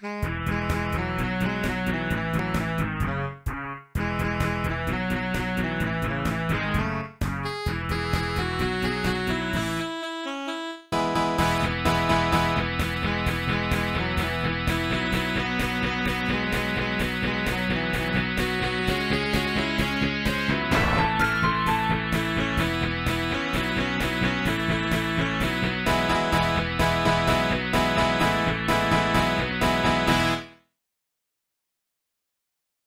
Hmm.